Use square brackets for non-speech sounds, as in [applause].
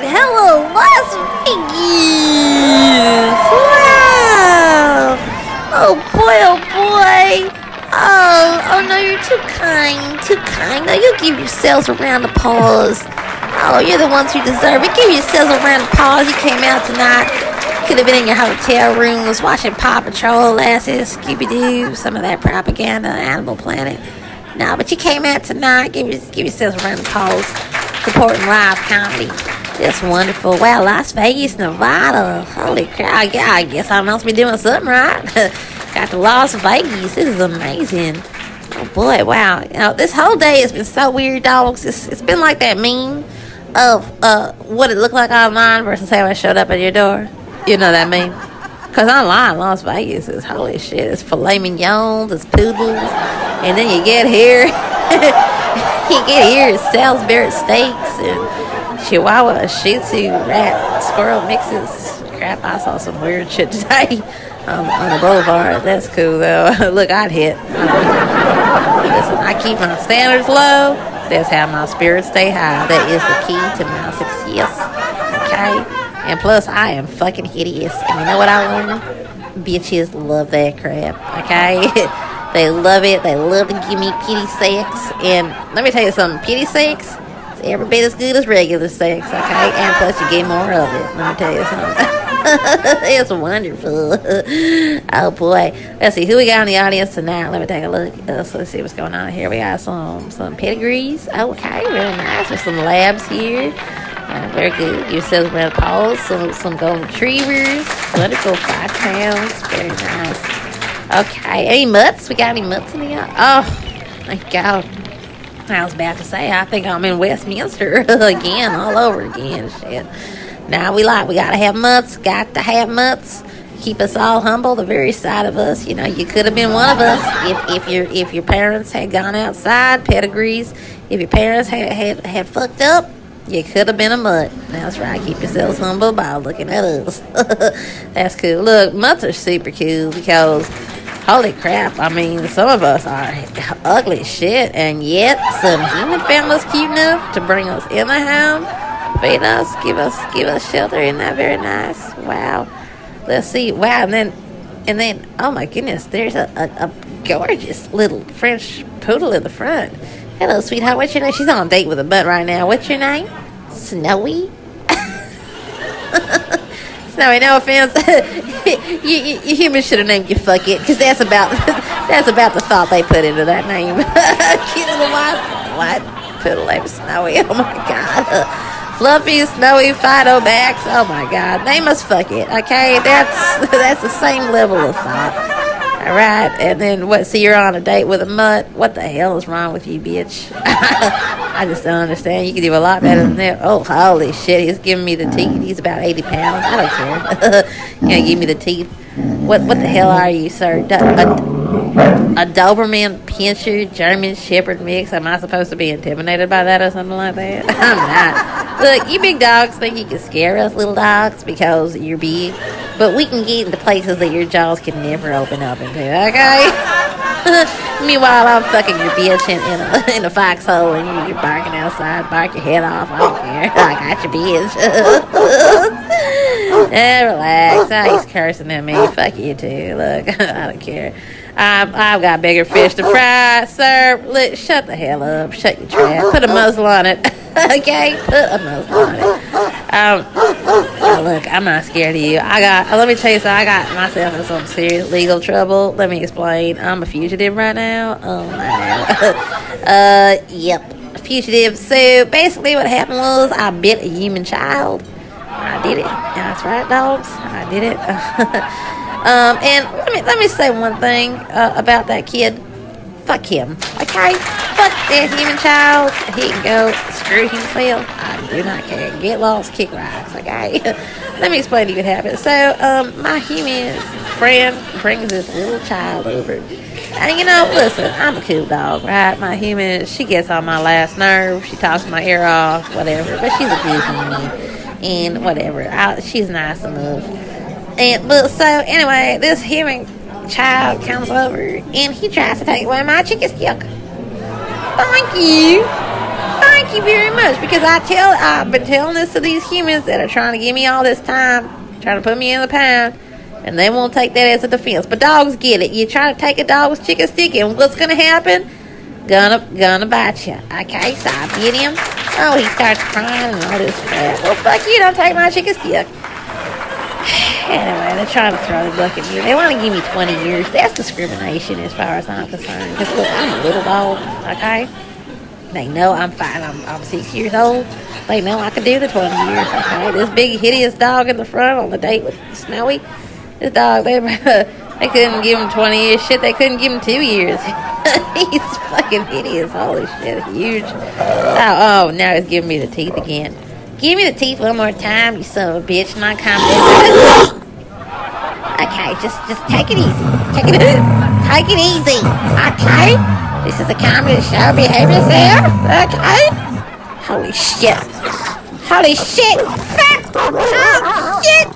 right, hello Las Vegas! Wow! Oh boy, oh boy! Oh, oh no, you're too kind, too kind. Oh, now you give yourselves a round of applause. Oh, you're the ones who deserve it. Give yourselves a round of applause. You came out tonight. Could have been in your hotel rooms watching Paw Patrol, Lassie, Scooby Doo, some of that propaganda, Animal Planet. No, but you came out tonight. Give, give yourselves a round of applause supporting live comedy. That's wonderful. Wow, Las Vegas, Nevada. Holy crap. I guess I must be doing something right. [laughs] Got to Las Vegas. This is amazing. Oh boy, wow. You know, this whole day has been so weird, dogs. It's, it's been like that meme of uh, what it looked like online versus how it showed up at your door. You know that meme? Because online, Las Vegas is holy shit. It's filet mignons, it's poodles, and then you get here. [laughs] you get here, it's Salisbury steaks and Chihuahua, Shih Tzu, rat, squirrel mixes. Crap, I saw some weird shit today on, [laughs] um, on the boulevard. That's cool though. [laughs] Look, I'd hit. Listen, I keep my standards low. That's how my spirits stay high. That is the key to my success. Okay? And plus, I am fucking hideous. And you know what I learned? Bitches love that crap. Okay? [laughs] they love it. They love to give me pity sex. And let me tell you something. Pity sex every bit as good as regular sex. Okay? And plus, you get more of it. Let me tell you something. [laughs] it's wonderful. [laughs] oh boy. Let's see who we got in the audience tonight. Let me take a look. Uh, so let's see what's going on here. We got some some pedigrees. Okay, really nice. There's some labs here. Uh, very good. Yourselves red paws, some some golden retrievers, wonderful foxhounds. Very nice. Okay, any mutts? We got any mutts in here? Oh, thank God. I was about to say, I think I'm in Westminster [laughs] again, all over again. Shit. Now we like, we gotta have mutts, got to have mutts. Keep us all humble, the very side of us. You know, you could have been one of us if, if your if your parents had gone outside, pedigrees. If your parents had had, had fucked up, you could have been a mutt. That's right. Keep yourselves humble by looking at us. [laughs] That's cool. Look, mutts are super cool because, holy crap, I mean, some of us are ugly shit, and yet some human us cute enough to bring us in the home feed us, give us, give us shelter. Isn't that very nice? Wow. Let's see. Wow. And then, and then, oh my goodness, there's a, a, a gorgeous little French poodle in the front. Hello, sweetheart. What's your name? She's on a date with a butt right now. What's your name? Snowy. Snowy, no offense. [laughs] you, you, you humans should have named you fuck it, because that's about [laughs] that's about the thought they put into that name. [laughs] Cute little white, white poodle named Snowy. Oh my god fluffy, snowy Fido backs. Oh my God, they must fuck it. Okay, that's that's the same level of thought. All right, and then what? See, you're on a date with a mutt. What the hell is wrong with you, bitch? [laughs] I just don't understand. You can do a lot better than that. Oh, holy shit! He's giving me the teeth. He's about eighty pounds. I don't care. [laughs] you know, give me the teeth. What what the hell are you, sir? a, a Doberman Pinscher German Shepherd mix? Am I supposed to be intimidated by that or something like that? [laughs] I'm not. Look, you big dogs think you can scare us little dogs because you're big, but we can get into places that your jaws can never open up into. Okay. [laughs] Meanwhile, I'm fucking your bitch in, in a [laughs] in a foxhole and you're barking outside, bark your head off. I don't care. [laughs] I got your bitch. Yeah, relax. Oh, he's cursing at me. Fuck you too. Look, [laughs] I don't care. I've, I've got bigger fish to fry, sir. Look, shut the hell up. Shut your trap. Put a muzzle on it. [laughs] okay? Put a muzzle on it. Um, oh, look, I'm not scared of you. I got, let me tell you something. I got myself in some serious legal trouble. Let me explain. I'm a fugitive right now. Oh, my [laughs] uh, yep. Fugitive. So basically, what happened was I bit a human child I did it. That's right, dogs. I did it. [laughs] um, and let me let me say one thing uh, about that kid. Fuck him. Okay? Fuck that human child. He can go screw himself. I do not care. Get lost, kick rocks. Okay? [laughs] let me explain to you what happened. So, um, my human friend brings this little child over. And you know, listen, I'm a cool dog, right? My human, she gets on my last nerve. She talks my ear off, whatever. But she's a good human and whatever. I, she's nice enough. And but so anyway, this human child comes over and he tries to take away my chicken skilk. Thank you. thank you very much because I tell I've been telling this to these humans that are trying to give me all this time, trying to put me in the pound, and they won't take that as a defense. But dogs get it. You try to take a dog's chicken stick, and what's gonna happen? Gonna gonna bite you. Okay, so I get him. Oh, he starts crying and all this crap. Well, fuck you! Don't take my chicken stick. [sighs] Anyway, they're trying to throw the book at me. They want to give me 20 years. That's discrimination as far as I'm concerned. Because, look, I'm a little dog, okay? They know I'm fine. I'm, I'm six years old. They know I can do the 20 years, okay? This big, hideous dog in the front on the date with Snowy, this dog, they, [laughs] they couldn't give him 20 years. Shit, they couldn't give him two years. [laughs] he's fucking hideous. Holy shit, huge. Oh, oh, now he's giving me the teeth again. Give me the teeth one more time, you son of a bitch, I calm [laughs] Okay, just just take it easy. Take it [laughs] take it easy. Okay? This is a comedy show. Behave yourself. Okay? Holy shit. Holy shit. Oh shit.